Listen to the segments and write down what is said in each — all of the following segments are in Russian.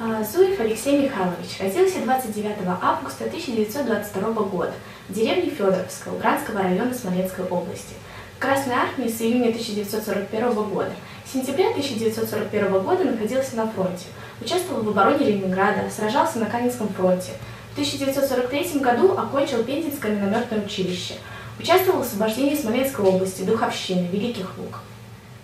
А, Зуев Алексей Михайлович родился 29 августа 1922 года в деревне Федоровская Луганского района Смоленской области. В Красной армии с июня 1941 года. С сентября 1941 года находился на фронте. Участвовал в обороне Ленинграда, сражался на Каменском фронте. В 1943 году окончил Пензенское минометное училище. Участвовал в освобождении Смоленской области, Духовщины, Великих Луг.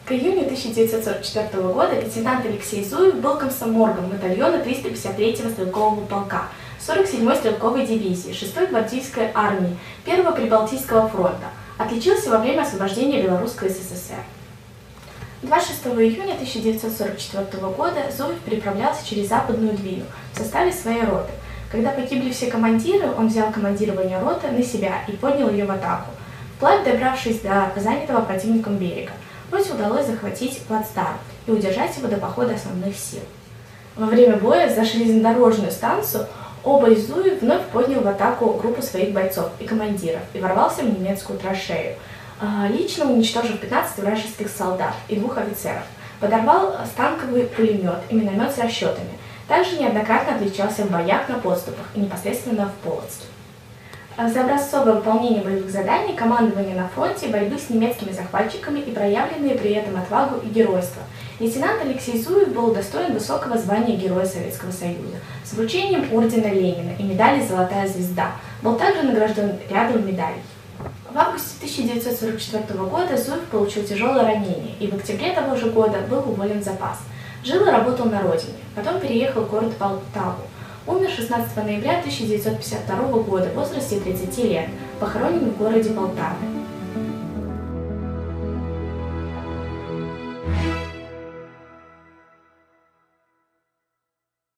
К июню 1944 года лейтенант Алексей Зуев был комсоморгом батальона 353-го стрелкового полка 47-й стрелковой дивизии 6-й гвардейской армии 1-го Прибалтийского фронта. Отличился во время освобождения Белорусской СССР. 26 июня 1944 года Зуев переправлялся через Западную Двину в составе своей роты. Когда погибли все командиры, он взял командирование роты на себя и поднял ее в атаку, вплавь добравшись до занятого противником берега. Роте удалось захватить плацдарм и удержать его до похода основных сил. Во время боя за железнодорожную станцию оба Зуев вновь поднял в атаку группу своих бойцов и командиров и ворвался в немецкую траншею, а, лично уничтожив 15 вражеских солдат и двух офицеров. Подорвал станковый пулемет и миномет с расчетами. Также неоднократно отличался в боях на подступах и непосредственно в Полоцке. За образцовое выполнение боевых заданий, командование на фронте, борьбы с немецкими захватчиками и проявленные при этом отвагу и геройство. Лейтенант Алексей Зуев был удостоен высокого звания Героя Советского Союза с вручением ордена Ленина и медали «Золотая звезда». Был также награжден рядом медалей. В августе 1944 года Зуев получил тяжелое ранение и в октябре того же года был уволен в запас. Жил и работал на родине, потом переехал в город Полтаву. Умер 16 ноября 1952 года в возрасте 30 лет, похоронен в городе Полтавы.